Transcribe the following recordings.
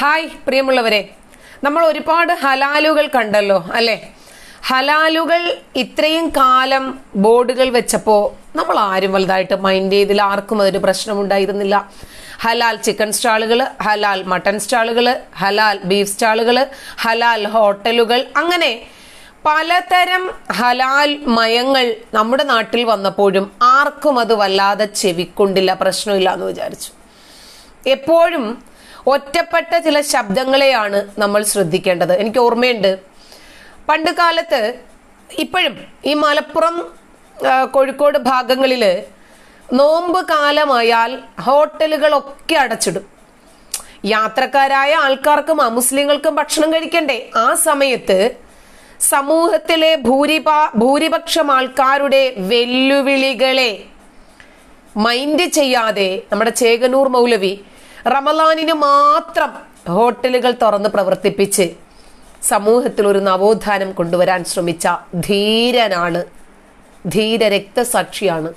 Hi പ്രിയമുള്ളവരെ. നമ്മൾ ഒരുപാട് ഹലാലുകൾ കണ്ടല്ലോ അല്ലെ? ഹലാലുകൾ ഇത്രയും കാലം ബോർഡുകൾ വെച്ചപ്പോ നമ്മൾ ആരും വലുതായിട്ട് മൈൻഡ് ചെയ്തില്ല ആർക്കും അതൊരു പ്രശ്നമുണ്ടായിരുന്നില്ല. ഹലാൽ ചിക്കൻ സ്റ്റാളുകൾ ഹലാൽ മട്ടൺ സ്റ്റാളുകൾ ഹലാൽ ബീഫ് സ്റ്റാളുകൾ ഹലാൽ ഹോട്ടലുകൾ അങ്ങനെ പലതരം ഹലാൽ മയങ്ങൾ നമ്മുടെ നാട്ടിൽ വന്നപ്പോഴും ആർക്കും അത് വല്ലാതെ ചെവിക്കൊണ്ടില്ല പ്രശ്നമില്ല എന്ന് വിചാരിച്ചു. എപ്പോഴും ഒറ്റപ്പെട്ട ചില ശബ്ദങ്ങളെയാണ് നമ്മൾ ശ്രദ്ധിക്കേണ്ടത്. എനിക്ക് ഓർമ്മയുണ്ട്. പണ്ട് കാലത്ത് ഇപ്പോഴും ഈ മലപ്പുറം കോഴിക്കോട് ഭാഗങ്ങളിൽ നോമ്പ് കാലമായാൽ ഹോട്ടലുകളൊക്കെ അടച്ചിടും. യാത്രക്കാരായ ആൾക്കാർക്കും അമുസ്ലിങ്ങൾക്കും ഭക്ഷണം കഴിക്കണ്ടേ. ആ സമയത്ത് സമൂഹത്തിലെ ഭൂരിഭാ ഭൂരിപക്ഷം ആൾക്കാരുടെ വെല്ലുവിളികളെ മൈൻഡ് ചെയ്യാതെ നമ്മുടെ ചേകനൂർ മൗലവി റമലാനിന് മാത്രം ഹോട്ടലുകൾ തുറന്ന് പ്രവർത്തിപ്പിച്ച് സമൂഹത്തിൽ ഒരു നവോത്ഥാനം കൊണ്ടുവരാൻ ശ്രമിച്ച ധീരനാണ് ധീര രക്തസാക്ഷിയാണ്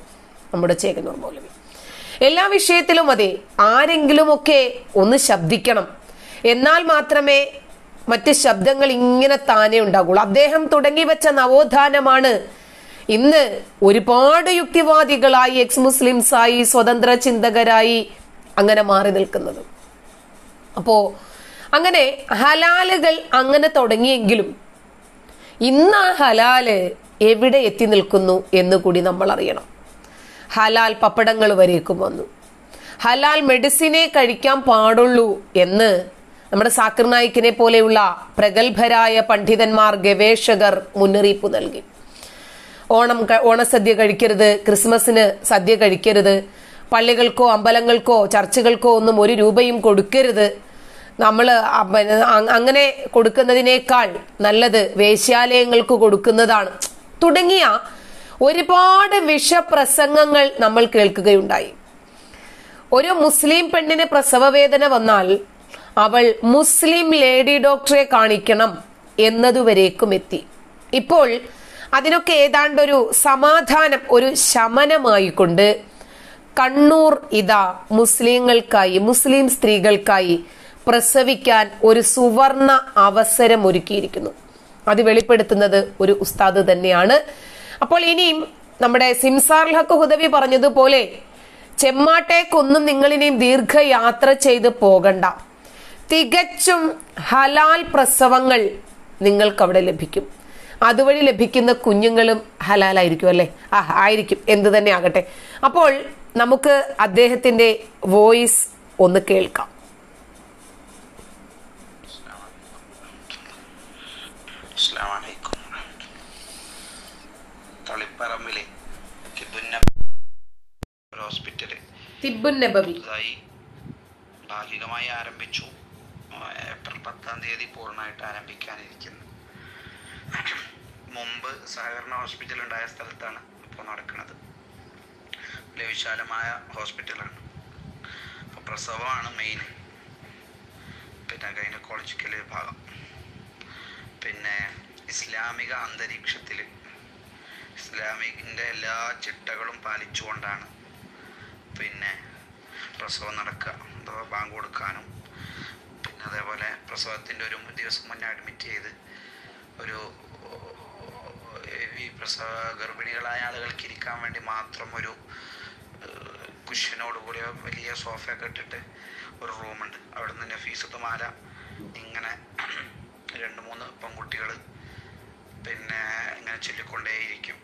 നമ്മുടെ ചേകനൂർ മൗലവി. എല്ലാ വിഷയത്തിലും അതെ ആരെങ്കിലുമൊക്കെ ഒന്ന് ശബ്ദിക്കണം. എന്നാൽ മാത്രമേ മറ്റ് ശബ്ദങ്ങൾ ഇങ്ങനെ താനേ ഉണ്ടാകുള്ളൂ. അദ്ദേഹം തുടങ്ങി വെച്ച നവോത്ഥാനമാണ് ഇന്ന് ഒരുപാട് യുക്തിവാദികളായി എക്സ് മുസ്ലിംസായി സ്വതന്ത്ര ചിന്തകരായി അങ്ങനെ മാറി നിൽക്കുന്നത്. അപ്പോ അങ്ങനെ ഹലാലുകൾ അങ്ങനെ തുടങ്ങിയെങ്കിലും ഇന്ന് ആ ഹലാൽ എവിടെ എത്തി നിൽക്കുന്നു എന്ന് കൂടി നമ്മൾ അറിയണം. ഹലാൽ പപ്പടങ്ങൾ വരേക്കും വന്നു. ഹലാൽ മെഡിസിനെ കഴിക്കാൻ പാടുള്ളൂ എന്ന് നമ്മുടെ സാക്കർ നായിക്കിനെ പോലെയുള്ള പ്രഗത്ഭരായ പണ്ഡിതന്മാർ ഗവേഷകർ മുന്നറിയിപ്പ് നൽകി. ഓണം ഓണസദ്യ കഴിക്കരുത് ക്രിസ്മസിന് സദ്യ കഴിക്കരുത് പള്ളികൾക്കോ അമ്പലങ്ങൾക്കോ ചർച്ചുകൾക്കോ ഒന്നും ഒരു രൂപയും കൊടുക്കരുത്. നമ്മൾ അങ്ങനെ കൊടുക്കുന്നതിനേക്കാൾ നല്ലത് വേശ്യാലയങ്ങൾക്ക് കൊടുക്കുന്നതാണ്. തുടങ്ങിയ ഒരുപാട് വിഷപ്രസംഗങ്ങൾ നമ്മൾ കേൾക്കുകയുണ്ടായി. ഒരു മുസ്ലിം പെണ്ണിന് പ്രസവവേദന വന്നാൽ അവൾ മുസ്ലിം ലേഡി ഡോക്ടറെ കാണിക്കണം എന്നതുവരേക്കും എത്തി. ഇപ്പോൾ അതിനൊക്കെ ഏതാണ്ടൊരു സമാധാനം ഒരു ശമനമായിക്കൊണ്ട് കണ്ണൂർ ഇതാ മുസ്ലിങ്ങൾക്കായി മുസ്ലിം സ്ത്രീകൾക്കായി പ്രസവിക്കാൻ ഒരു സുവർണ അവസരം ഒരുക്കിയിരിക്കുന്നു അത് വെളിപ്പെടുത്തുന്നത് ഒരു ഉസ്താദ് തന്നെയാണ്. അപ്പോൾ ഇനിയും നമ്മുടെ സിംസാർ ഹക്ക് ഹുദവി പറഞ്ഞതുപോലെ ചെമ്മാട്ടേക്കൊന്നും നിങ്ങളിനെയും ദീർഘയാത്ര ചെയ്ത് പോകണ്ട. തികച്ചും ഹലാൽ പ്രസവങ്ങൾ നിങ്ങൾക്ക് അവിടെ ലഭിക്കും. അതുവഴി ലഭിക്കുന്ന കുഞ്ഞുങ്ങളും ഹലാലായിരിക്കും അല്ലേ? ആ ആയിരിക്കും. എന്ത് തന്നെ ആകട്ടെ. അപ്പോൾ നമുക്ക് അദ്ദേഹത്തിന്റെ വോയിസ് ഒന്ന് കേൾക്കാം. തളിപ്പറമ്പിലെ ഹോസ്പിറ്റൽ. ഭാഗികമായി ആരംഭിച്ചു. ഏപ്രിൽ പത്താം തീയതി പൂർണമായിട്ട് ആരംഭിക്കാനിരിക്കുന്നു. മുമ്പ് സഹകരണ ഹോസ്പിറ്റൽ ഉണ്ടായ സ്ഥലത്താണ് ഇപ്പോൾ നടക്കുന്നത്. വലിയ വിശാലമായ ഹോസ്പിറ്റലാണ്. അപ്പോൾ പ്രസവമാണ് മെയിൻ പിന്നെ ഗൈനക്കോളജിക്കൽ വിഭാഗം. പിന്നെ ഇസ്ലാമിക അന്തരീക്ഷത്തിൽ ഇസ്ലാമിന്റെ എല്ലാ ചിട്ടകളും പാലിച്ചുകൊണ്ടാണ് പിന്നെ പ്രസവം നടക്കുക. അഥവാ ബാങ്ക് കൊടുക്കാനും പിന്നെ അതേപോലെ പ്രസവത്തിന്റെ ഒരു ദിവസം മുന്നേ അഡ്മിറ്റ് ചെയ്ത് ഒരു ഈ പ്രസവ ഗർഭിണികളായ ആളുകൾക്ക് ഇരിക്കാൻ വേണ്ടി മാത്രം ഒരു കുഷ്യനോട് കൂടിയ വലിയ സോഫയൊക്കെ ഇട്ടിട്ട് ഒരു റൂമുണ്ട് അവിടെ നിന്ന് നഫീസത്ത് മാല ഇങ്ങനെ രണ്ട് മൂന്ന് പെൺകുട്ടികൾ പിന്നെ ഇങ്ങനെ ചൊല്ലിക്കൊണ്ടേയിരിക്കും.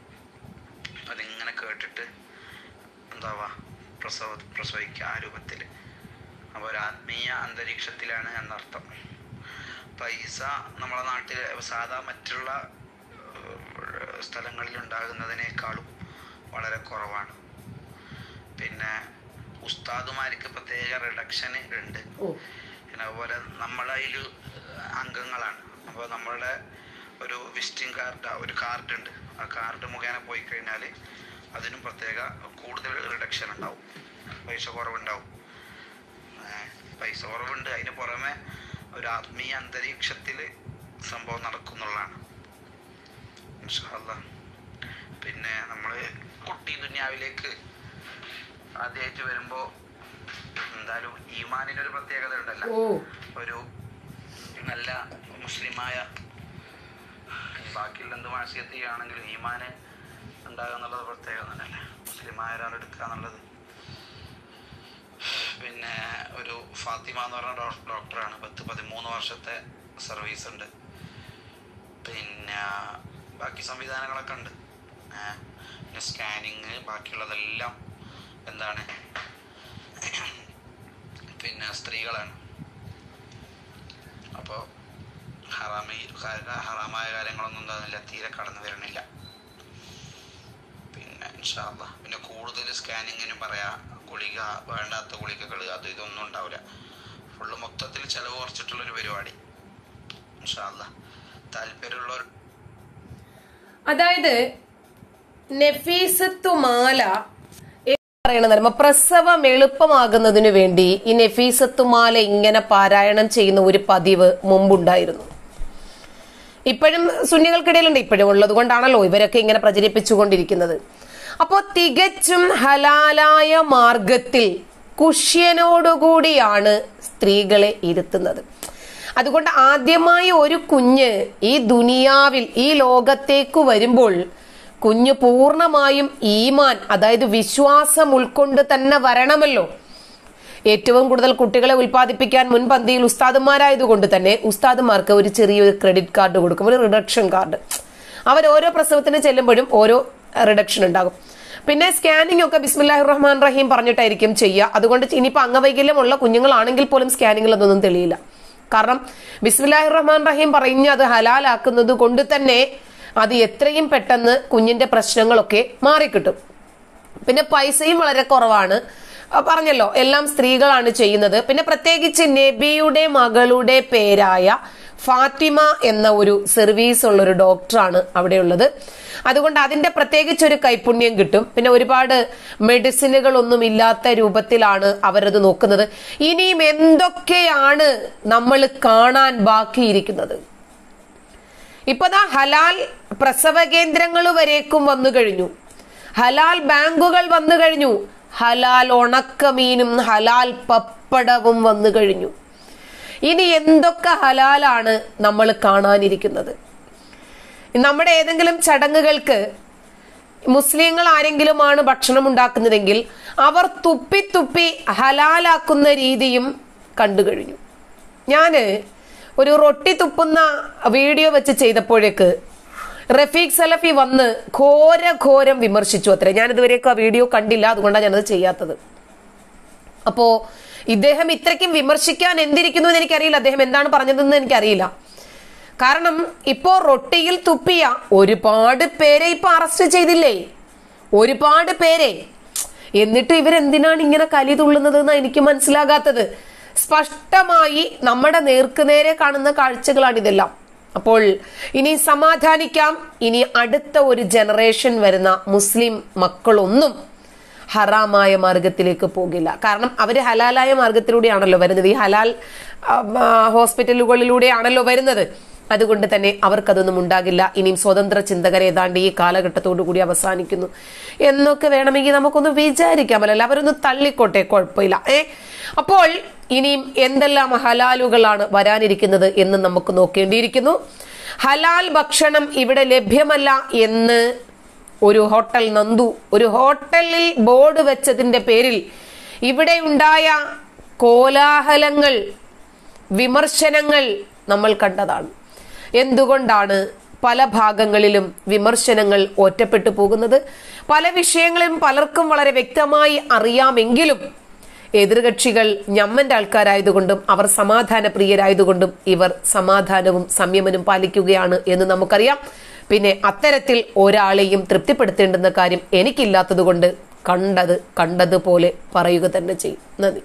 അതിങ്ങനെ കേട്ടിട്ട് എന്താവാ? പ്രസവ പ്രസവിക്കുക ആ രൂപത്തിൽ. അപ്പോൾ ഒരു ആത്മീയ അന്തരീക്ഷത്തിലാണ് എന്നർത്ഥം. പൈസ നമ്മളെ നാട്ടിൽ സാധാ മറ്റുള്ള സ്ഥലങ്ങളിൽ ഉണ്ടാകുന്നതിനേക്കാളും വളരെ കുറവാണ്. പിന്നെ ഉസ്താദുമാർക്ക് പ്രത്യേക റിഡക്ഷൻ ഉണ്ട്. പിന്നെ അതുപോലെ നമ്മളതിൽ അംഗങ്ങളാണ്. അപ്പോൾ നമ്മളുടെ ഒരു വിസിറ്റിംഗ് കാർഡ് ഒരു കാർഡ് ഉണ്ട്. ആ കാർഡ് മുഖേന പോയി കഴിഞ്ഞാൽ അതിനും പ്രത്യേക കൂടുതൽ റിഡക്ഷൻ ഉണ്ടാവും. പൈസ കുറവുണ്ടാവും. പൈസ കുറവുണ്ട്. അതിന് പുറമെ ഒരു ആത്മീയ അന്തരീക്ഷത്തിൽ സംഭവം നടക്കുന്നുള്ളതാണ്. പിന്നെ നമ്മൾ കുട്ടി ദുനിയാവിലേക്ക് ആദ്യമായിട്ട് വരുമ്പോ എന്തായാലും ഈമാനിന്റെ ഒരു പ്രത്യേകത ഉണ്ടല്ലോ. ഒരു നല്ല മുസ്ലിമായ ബാക്കിയുള്ള എന്ത് മാനസികത്തിയാണെങ്കിലും ഈമാന് ഉണ്ടാകുക എന്നുള്ളത് പ്രത്യേകത തന്നെയല്ലേ? മുസ്ലിമായ ഒരാൾ എടുക്കുക എന്നുള്ളത്. പിന്നെ ഒരു ഫാത്തിമ എന്ന് പറഞ്ഞ ഡോക്ടറാണ്. പത്ത് പതിമൂന്ന് വർഷത്തെ സർവീസ് ഉണ്ട്. പിന്നെ ബാക്കി സംവിധാനങ്ങളൊക്കെ ഉണ്ട്. പിന്നെ സ്കാനിങ് ബാക്കിയുള്ളതെല്ലാം എന്താണ്? പിന്നെ സ്ത്രീകളാണ്. അപ്പോൾ ഹറാമി ഹറാമായ കാര്യങ്ങളൊന്നും എന്താകുന്നില്ല തീരെ കടന്നു വരണില്ല. പിന്നെ ഇൻഷാല്ല പിന്നെ കൂടുതൽ സ്കാനിങ്ങിന് പറയാ ഗുളിക വേണ്ടാത്ത ഗുളികകൾ അത് ഇതൊന്നും ഉണ്ടാവില്ല. ഫുള്ള് മൊത്തത്തിൽ ചിലവ് കുറച്ചിട്ടുള്ളൊരു പരിപാടി. ഇൻഷാല്ല താല്പര്യമുള്ളവർ അതായത് നെഫീസത്തുമാല പറയണെന്ന് പറയുമ്പോ പ്രസവം എളുപ്പമാകുന്നതിന് വേണ്ടി ഈ നഫീസത്തുമാല ഇങ്ങനെ പാരായണം ചെയ്യുന്ന ഒരു പതിവ് മുമ്പുണ്ടായിരുന്നു. ഇപ്പോഴും സുന്നികൾക്കിടയിലുണ്ട്. ഇപ്പോഴും ഉള്ളത് കൊണ്ടാണല്ലോ ഇവരൊക്കെ ഇങ്ങനെ പ്രചരിപ്പിച്ചുകൊണ്ടിരിക്കുന്നത്. അപ്പോൾ തികച്ചും ഹലാലായ മാർഗത്തിൽ കുഷ്യനോടുകൂടിയാണ് സ്ത്രീകളെ ഇരുത്തുന്നത്. അതുകൊണ്ട് ആദ്യമായി ഒരു കുഞ്ഞ് ഈ ദുനിയാവിൽ ഈ ലോകത്തേക്ക് വരുമ്പോൾ കുഞ്ഞ് പൂർണമായും ഈമാൻ അതായത് വിശ്വാസം ഉൾക്കൊണ്ട് തന്നെ വരണമല്ലോ. ഏറ്റവും കൂടുതൽ കുട്ടികളെ ഉൽപ്പാദിപ്പിക്കാൻ മുൻപന്തിയിൽ ഉസ്താദുമാരായതുകൊണ്ട് തന്നെ ഉസ്താദുമാർക്ക് ഒരു ചെറിയൊരു ക്രെഡിറ്റ് കാർഡ് കൊടുക്കും ഒരു റിഡക്ഷൻ കാർഡ് അവർ ഓരോ പ്രസവത്തിന് ചെല്ലുമ്പോഴും ഓരോ റിഡക്ഷൻ ഉണ്ടാകും. പിന്നെ സ്കാനിംഗ് ഒക്കെ ബിസ്മില്ലാഹി റഹ്മാൻ റഹീം പറഞ്ഞിട്ടായിരിക്കും ചെയ്യുക. അതുകൊണ്ട് ഇനിയിപ്പോൾ അംഗവൈകല്യമുള്ള കുഞ്ഞുങ്ങളാണെങ്കിൽ പോലും സ്കാനിങ്ങിൽ അതൊന്നും തെളിയില്ല. കാരണം ബിസ്മില്ലാഹി റഹ്മാൻ റഹീം പറഞ്ഞ് അത് ഹലാലാക്കുന്നത് കൊണ്ട് തന്നെ അത് എത്രയും പെട്ടെന്ന് കുഞ്ഞിന്റെ പ്രശ്നങ്ങളൊക്കെ മാറിക്കിട്ടും. പിന്നെ പൈസയും വളരെ കുറവാണ്. പറഞ്ഞല്ലോ എല്ലാം സ്ത്രീകളാണ് ചെയ്യുന്നത്. പിന്നെ പ്രത്യേകിച്ച് നബിയുടെ മകളുടെ പേരായ ഫാത്തിമ എന്ന ഒരു സർവീസ് ഉള്ള ഒരു ഡോക്ടറാണ് അവിടെ ഉള്ളത് അതുകൊണ്ട് അതിന്റെ പ്രത്യേകിച്ച് ഒരു കൈപുണ്യം കിട്ടും. പിന്നെ ഒരുപാട് മെഡിസിനുകളൊന്നും ഇല്ലാത്ത രൂപത്തിലാണ് അവരത് നോക്കുന്നത്. ഇനിയും എന്തൊക്കെയാണ് നമ്മൾ കാണാൻ ബാക്കിയിരിക്കുന്നത്? ഇപ്പതാ ഹലാൽ പ്രസവ കേന്ദ്രങ്ങൾ വരേക്കും വന്നു കഴിഞ്ഞു. ഹലാൽ ബാങ്കുകൾ വന്നു കഴിഞ്ഞു. ഹലാൽ ഉണക്കമീനും ഹലാൽ പപ്പടവും വന്നു കഴിഞ്ഞു. ഇനി എന്തൊക്കെ ഹലാലാണ് നമ്മൾ കാണാനിരിക്കുന്നത്? നമ്മുടെ ഏതെങ്കിലും ചടങ്ങുകൾക്ക് മുസ്ലിങ്ങൾ ആരെങ്കിലുമാണ് ഭക്ഷണം ഉണ്ടാക്കുന്നതെങ്കിൽ അവർ തുപ്പി തുപ്പി ഹലാലാക്കുന്ന രീതിയും കണ്ടു കഴിഞ്ഞു. ഞാൻ ഒരു റൊട്ടി തുപ്പുന്ന വീഡിയോ വെച്ച് ചെയ്തപ്പോഴേക്ക് റഫീഖ് സലഫി വന്ന് ഘോര ഘോരം വിമർശിച്ചു അത്രേ. ഞാൻ ഇതുവരെയൊക്കെ ആ വീഡിയോ കണ്ടില്ല അതുകൊണ്ടാണ് ഞാനത് ചെയ്യാത്തത്. അപ്പോ ഇദ്ദേഹം ഇത്രയ്ക്കും വിമർശിക്കാൻ എന്തിരിക്കുന്നു എന്ന് എനിക്കറിയില്ല. അദ്ദേഹം എന്താണ് പറഞ്ഞതെന്ന് എനിക്കറിയില്ല. കാരണം ഇപ്പോ റൊട്ടിയിൽ തുപ്പിയ ഒരുപാട് പേരെ ഇപ്പൊ അറസ്റ്റ് ചെയ്തില്ലേ? ഒരുപാട് പേരെ. എന്നിട്ട് ഇവരെന്തിനാണ് ഇങ്ങനെ കലി തുള്ളുന്നത് എന്ന് എനിക്ക് മനസ്സിലാകാത്തത്. സ്പഷ്ടമായി നമ്മുടെ നേർക്കുനേരെ കാണുന്ന കാഴ്ചകളാണ് ഇതെല്ലാം അപ്പോൾ ഇനി സമാധാനിക്കാം. ഇനി അടുത്ത ഒരു ജനറേഷൻ വരുന്ന മുസ്ലിം മക്കളൊന്നും ഹറാമായ മാർഗത്തിലേക്ക് പോകില്ല. കാരണം അവർ ഹലാലായ മാർഗത്തിലൂടെയാണല്ലോ വരുന്നത്. ഈ ഹലാൽ ഹോസ്പിറ്റലുകളിലൂടെയാണല്ലോ വരുന്നത്. അതുകൊണ്ട് തന്നെ അവർക്കതൊന്നും ഉണ്ടാകില്ല. ഇനിയും സ്വതന്ത്ര ചിന്തകർ ഏതാണ്ട് ഈ കാലഘട്ടത്തോടു കൂടി അവസാനിക്കുന്നു. എന്നൊക്കെ വേണമെങ്കിൽ നമുക്കൊന്ന് വിചാരിക്കാമല്ലോ അവരൊന്ന് തള്ളിക്കോട്ടെ കുഴപ്പമില്ല. ഏ? അപ്പോൾ ഇനിയും എന്തെല്ലാം ഹലാലുകളാണ് വരാനിരിക്കുന്നത് എന്ന് നമുക്ക് നോക്കേണ്ടിയിരിക്കുന്നു. ഹലാൽ ഭക്ഷണം ഇവിടെ ലഭ്യമല്ല എന്ന് ഒരു ഹോട്ടൽ നന്ദു ഒരു ഹോട്ടലിൽ ബോർഡ് വെച്ചതിന്റെ പേരിൽ ഇവിടെ ഉണ്ടായ കോലാഹലങ്ങൾ വിമർശനങ്ങൾ നമ്മൾ കണ്ടതാണ്. എന്തുകൊണ്ടാണ് പല ഭാഗങ്ങളിലും വിമർശനങ്ങൾ ഒറ്റപ്പെട്ടു പോകുന്നത്? പല വിഷയങ്ങളും പലർക്കും വളരെ വ്യക്തമായി അറിയാമെങ്കിലും എതിർകക്ഷികൾ ഞമ്മന്റെ ആൾക്കാരായതുകൊണ്ടും അവർ സമാധാന പ്രിയരായതുകൊണ്ടും ഇവർ സമാധാനവും സംയമനം പാലിക്കുകയാണ് എന്ന് നമുക്കറിയാം. പിന്നെ അത്തരത്തിൽ ഒരാളെയും തൃപ്തിപ്പെടുത്തേണ്ടുന്ന കാര്യം എനിക്കില്ലാത്തതുകൊണ്ട് കണ്ടത് കണ്ടതുപോലെ പറയുക തന്നെ ചെയ്യും. നന്ദി.